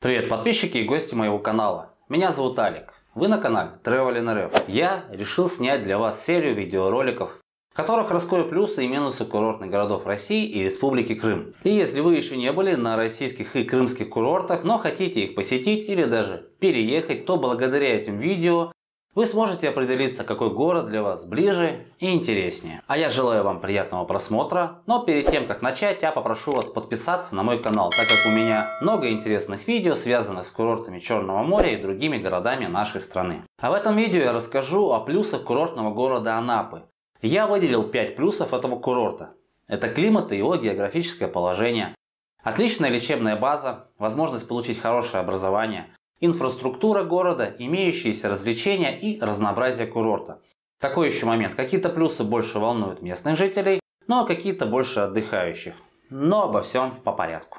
Привет подписчики и гости моего канала. Меня зовут Алик. Вы на канале Travel RF. Я решил снять для вас серию видеороликов, в которых раскрою плюсы и минусы курортных городов России и Республики Крым. И если вы еще не были на российских и крымских курортах, но хотите их посетить или даже переехать, то благодаря этим видео вы сможете определиться, какой город для вас ближе и интереснее. А я желаю вам приятного просмотра, но перед тем как начать, я попрошу вас подписаться на мой канал, так как у меня много интересных видео, связанных с курортами Черного моря и другими городами нашей страны. А в этом видео я расскажу о плюсах курортного города Анапы. Я выделил 5 плюсов этого курорта. Это климат и его географическое положение, отличная лечебная база, возможность получить хорошее образование, инфраструктура города, имеющиеся развлечения и разнообразие курорта. Такой еще момент. Какие-то плюсы больше волнуют местных жителей, но какие-то больше отдыхающих. Но обо всем по порядку.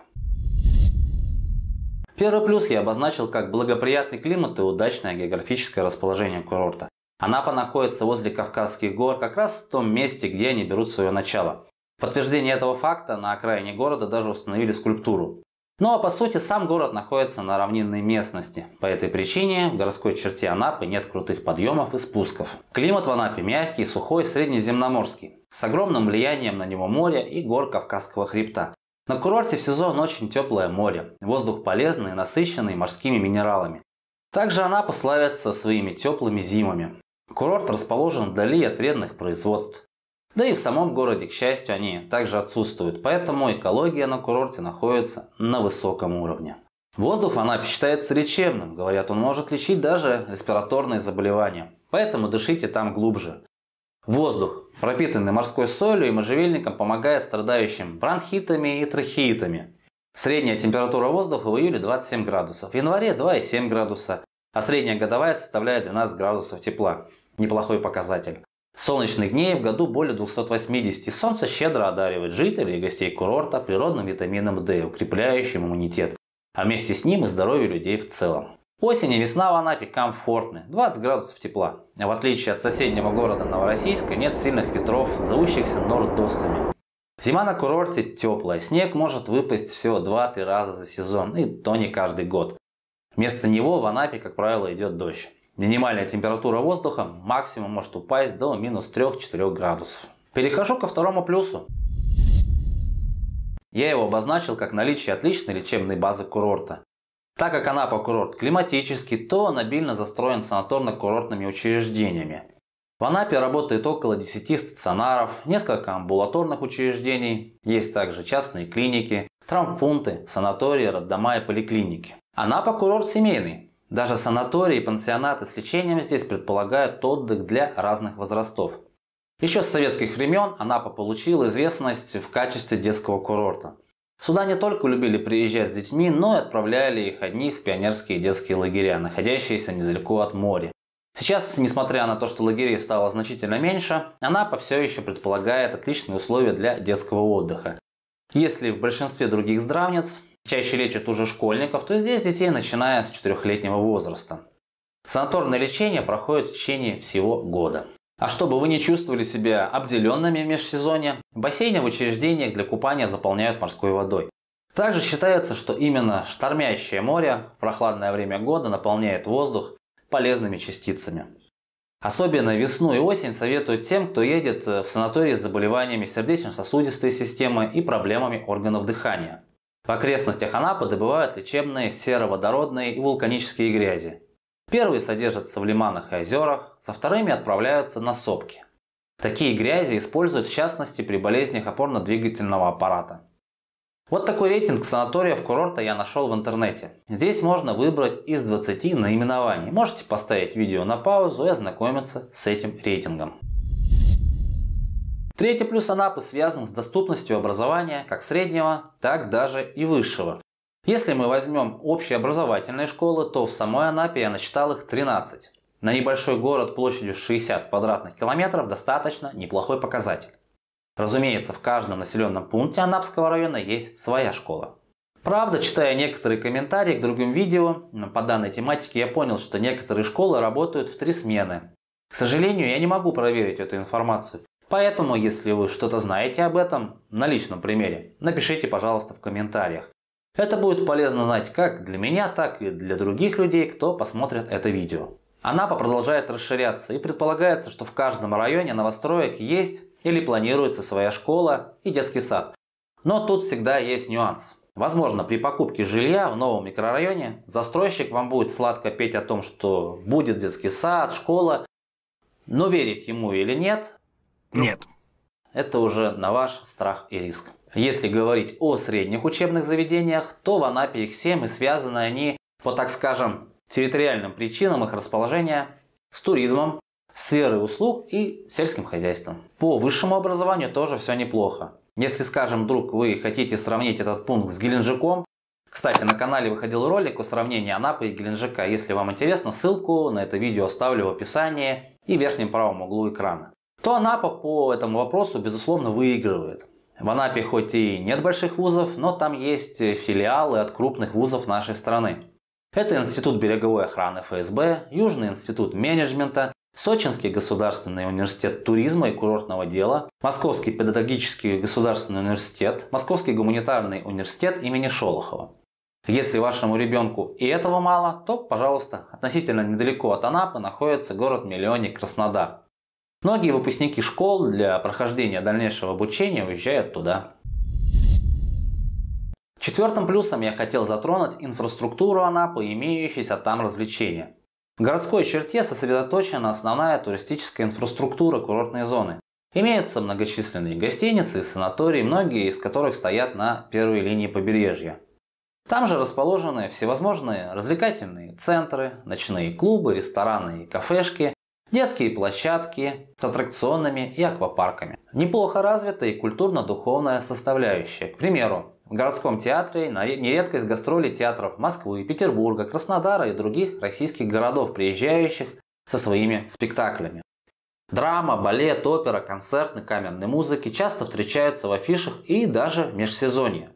Первый плюс я обозначил как благоприятный климат и удачное географическое расположение курорта. Анапа находится возле Кавказских гор, как раз в том месте, где они берут свое начало. В подтверждение этого факта на окраине города даже установили скульптуру. Ну а по сути сам город находится на равнинной местности. По этой причине в городской черте Анапы нет крутых подъемов и спусков. Климат в Анапе мягкий, сухой, среднеземноморский. С огромным влиянием на него море и гор Кавказского хребта. На курорте в сезон очень теплое море. Воздух полезный и насыщенный морскими минералами. Также Анапа славится своими теплыми зимами. Курорт расположен вдали от вредных производств. Да и в самом городе, к счастью, они также отсутствуют, поэтому экология на курорте находится на высоком уровне. Воздух в Анапе считается лечебным, говорят, он может лечить даже респираторные заболевания, поэтому дышите там глубже. Воздух, пропитанный морской солью и можжевельником, помогает страдающим бронхитами и трахеитами. Средняя температура воздуха в июле 27 градусов, в январе 2,7 градуса, а средняя годовая составляет 12 градусов тепла. Неплохой показатель. Солнечных дней в году более 280, солнце щедро одаривает жителей и гостей курорта природным витамином D, укрепляющим иммунитет, а вместе с ним и здоровье людей в целом. Осень и весна в Анапе комфортны, 20 градусов тепла. А в отличие от соседнего города Новороссийска нет сильных ветров, зовущихся нордостами. Зима на курорте теплая, снег может выпасть всего 2-3 раза за сезон, и то не каждый год. Вместо него в Анапе, как правило, идет дождь. Минимальная температура воздуха максимум может упасть до минус 3-4 градусов. Перехожу ко второму плюсу. Я его обозначил как наличие отличной лечебной базы курорта. Так как Анапа курорт климатический, то он обильно застроен санаторно-курортными учреждениями. В Анапе работает около 10 стационаров, несколько амбулаторных учреждений, есть также частные клиники, травмпункты, санатории, роддома и поликлиники. Анапа курорт семейный, даже санатории и пансионаты с лечением здесь предполагают отдых для разных возрастов. Еще с советских времен Анапа получила известность в качестве детского курорта. Сюда не только любили приезжать с детьми, но и отправляли их одних в пионерские детские лагеря, находящиеся недалеко от моря. Сейчас, несмотря на то, что лагерей стало значительно меньше, Анапа все еще предполагает отличные условия для детского отдыха. Если в большинстве других здравниц чаще лечат уже школьников, то здесь детей начиная с 4-летнего возраста. Санаторное лечение проходит в течение всего года. А чтобы вы не чувствовали себя обделенными в межсезонье, бассейны в учреждениях для купания заполняют морской водой. Также считается, что именно штормящее море в прохладное время года наполняет воздух полезными частицами. Особенно весну и осень советуют тем, кто едет в санатории с заболеваниями сердечно-сосудистой системы и проблемами органов дыхания. В окрестностях Анапы добывают лечебные сероводородные и вулканические грязи. Первые содержатся в лиманах и озерах, со вторыми отправляются на сопки. Такие грязи используют в частности при болезнях опорно-двигательного аппарата. Вот такой рейтинг санаториев курорта я нашел в интернете. Здесь можно выбрать из 20 наименований. Можете поставить видео на паузу и ознакомиться с этим рейтингом. Третий плюс Анапы связан с доступностью образования как среднего, так даже и высшего. Если мы возьмем общеобразовательные школы, то в самой Анапе я насчитал их 13. На небольшой город площадью 60 квадратных километров достаточно неплохой показатель. Разумеется, в каждом населенном пункте Анапского района есть своя школа. Правда, читая некоторые комментарии к другим видео по данной тематике, я понял, что некоторые школы работают в три смены. К сожалению, я не могу проверить эту информацию, Поэтому, если вы что-то знаете об этом на личном примере, напишите, пожалуйста, в комментариях. Это будет полезно знать как для меня, так и для других людей, кто посмотрит это видео. Анапа продолжает расширяться и предполагается, что в каждом районе новостроек есть или планируется своя школа и детский сад. Но тут всегда есть нюанс. Возможно, при покупке жилья в новом микрорайоне застройщик вам будет сладко петь о том, что будет детский сад, школа, но верить ему или нет? Нет. Это уже на ваш страх и риск. Если говорить о средних учебных заведениях, то в Анапе их 7 и связаны они по, так скажем, территориальным причинам их расположения с туризмом, сферой услуг и сельским хозяйством. По высшему образованию тоже все неплохо. Если, скажем, вдруг вы хотите сравнить этот пункт с Геленджиком, кстати, на канале выходил ролик о сравнении Анапы и Геленджика. Если вам интересно, ссылку на это видео оставлю в описании и в верхнем правом углу экрана. То Анапа по этому вопросу, безусловно, выигрывает. В Анапе хоть и нет больших вузов, но там есть филиалы от крупных вузов нашей страны. Это Институт береговой охраны ФСБ, Южный институт менеджмента, Сочинский государственный университет туризма и курортного дела, Московский педагогический государственный университет, Московский гуманитарный университет имени Шолохова. Если вашему ребенку и этого мало, то, пожалуйста, относительно недалеко от Анапы находится город-миллионник Краснодар. Многие выпускники школ для прохождения дальнейшего обучения уезжают туда. Четвертым плюсом я хотел затронуть инфраструктуру Анапы, имеющиеся там развлечения. В городской черте сосредоточена основная туристическая инфраструктура курортной зоны. Имеются многочисленные гостиницы и санатории, многие из которых стоят на первой линии побережья. Там же расположены всевозможные развлекательные центры, ночные клубы, рестораны и кафешки, детские площадки с аттракционами и аквапарками. Неплохо развита и культурно-духовная составляющая. К примеру, в городском театре на нередкость гастроли театров Москвы, Петербурга, Краснодара и других российских городов, приезжающих со своими спектаклями. Драма, балет, опера, концертны, камерной музыки часто встречаются в афишах и даже в межсезонье.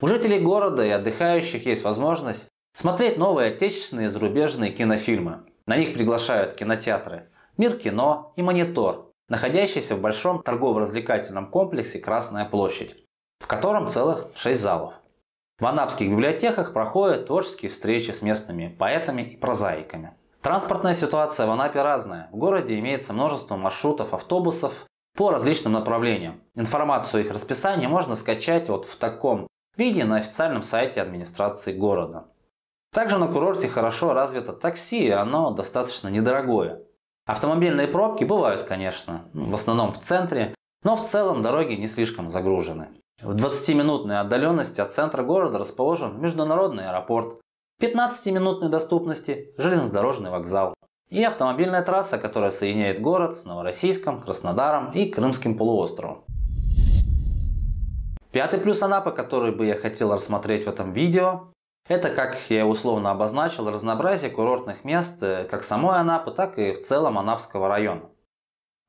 У жителей города и отдыхающих есть возможность смотреть новые отечественные и зарубежные кинофильмы. На них приглашают кинотеатры «Мир кино» и «Монитор», находящиеся в большом торгово-развлекательном комплексе «Красная площадь» в котором целых 6 залов. В анапских библиотеках проходят творческие встречи с местными поэтами и прозаиками. Транспортная ситуация в Анапе разная. В городе имеется множество маршрутов автобусов по различным направлениям. Информацию о их расписании можно скачать вот в таком виде на официальном сайте администрации города. Также на курорте хорошо развито такси, оно достаточно недорогое. Автомобильные пробки бывают, конечно, в основном в центре, но в целом дороги не слишком загружены. В 20-минутной отдаленности от центра города расположен международный аэропорт, 15-минутной доступности железнодорожный вокзал и автомобильная трасса, которая соединяет город с Новороссийском, Краснодаром и Крымским полуостровом. Пятый плюс Анапы, который бы я хотел рассмотреть в этом видео, это, как я условно обозначил, разнообразие курортных мест э, как самой Анапы, так и в целом Анапского района.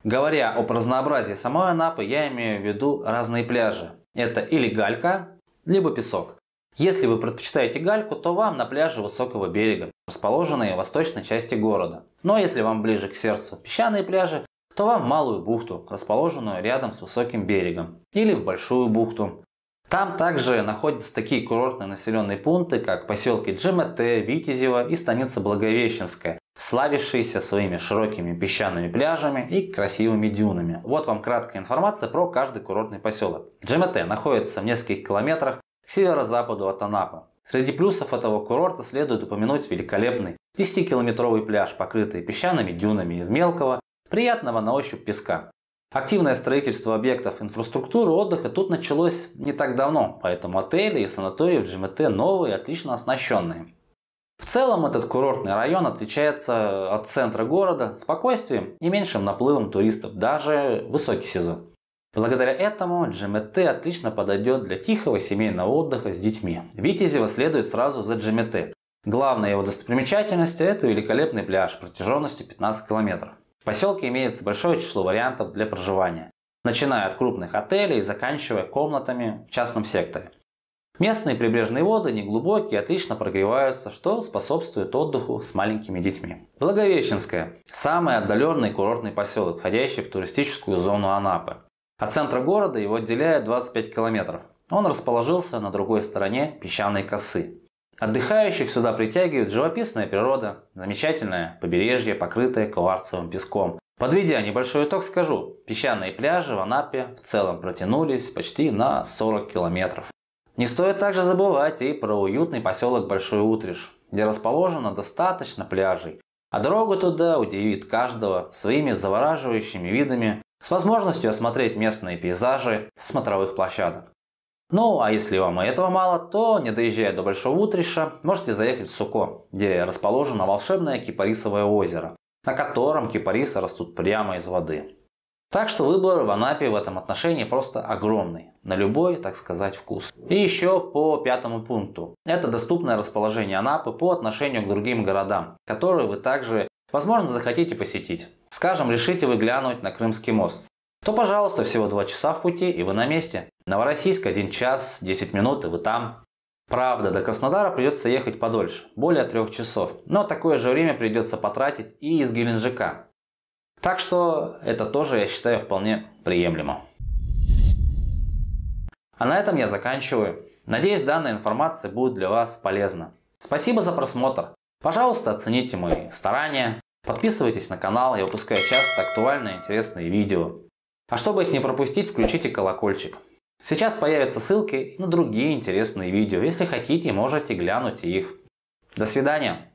Говоря об разнообразии самой Анапы, я имею в виду разные пляжи, это или галька, либо песок. Если вы предпочитаете гальку, то вам на пляже высокого берега, расположенные в восточной части города. Но если вам ближе к сердцу песчаные пляжи, то вам малую бухту, расположенную рядом с высоким берегом, или в большую бухту. Там также находятся такие курортные населенные пункты, как поселки Джемете, Витязево и станица Благовещенская, славившиеся своими широкими песчаными пляжами и красивыми дюнами. Вот вам краткая информация про каждый курортный поселок. Джемете находится в нескольких километрах к северо-западу от Анапы. Среди плюсов этого курорта следует упомянуть великолепный 10-километровый пляж, покрытый песчаными дюнами из мелкого, приятного на ощупь песка. Активное строительство объектов инфраструктуры отдыха тут началось не так давно, поэтому отели и санатории в GMT новые, отлично оснащенные. В целом этот курортный район отличается от центра города спокойствием и меньшим наплывом туристов, даже высокий сезон. Благодаря этому GMT отлично подойдет для тихого семейного отдыха с детьми. Витязева следует сразу за GMT. Главная его достопримечательность – это великолепный пляж протяженностью 15 километров. В поселке имеется большое число вариантов для проживания, начиная от крупных отелей и заканчивая комнатами в частном секторе. Местные прибрежные воды неглубокие, отлично прогреваются, что способствует отдыху с маленькими детьми. Благовещенская – самый отдаленный курортный поселок, входящий в туристическую зону Анапы. От центра города его отделяет 25 километров. Он расположился на другой стороне песчаной косы. Отдыхающих сюда притягивает живописная природа, замечательное побережье, покрытое кварцевым песком. Подведя небольшой итог, скажу, песчаные пляжи в Анапе в целом протянулись почти на 40 километров. Не стоит также забывать и про уютный поселок Большой Утриш, где расположено достаточно пляжей, а дорога туда удивит каждого своими завораживающими видами с возможностью осмотреть местные пейзажи со смотровых площадок. Ну, а если вам и этого мало, то, не доезжая до Большого Утриша, можете заехать в Суко, где расположено волшебное кипарисовое озеро, на котором кипарисы растут прямо из воды. Так что выбор в Анапе в этом отношении просто огромный, на любой, так сказать, вкус. И еще по пятому пункту. Это доступное расположение Анапы по отношению к другим городам, которые вы также, возможно, захотите посетить. Скажем, решите вы глянуть на Крымский мост то, пожалуйста, всего 2 часа в пути и вы на месте. Новороссийск 1 час 10 минут и вы там. Правда, до Краснодара придется ехать подольше, более 3 часов, но такое же время придется потратить и из Геленджика. Так что это тоже, я считаю, вполне приемлемо. А на этом я заканчиваю. Надеюсь, данная информация будет для вас полезна. Спасибо за просмотр. Пожалуйста, оцените мои старания. Подписывайтесь на канал, я выпускаю часто актуальные интересные видео. А чтобы их не пропустить, включите колокольчик. Сейчас появятся ссылки на другие интересные видео. Если хотите, можете глянуть их. До свидания.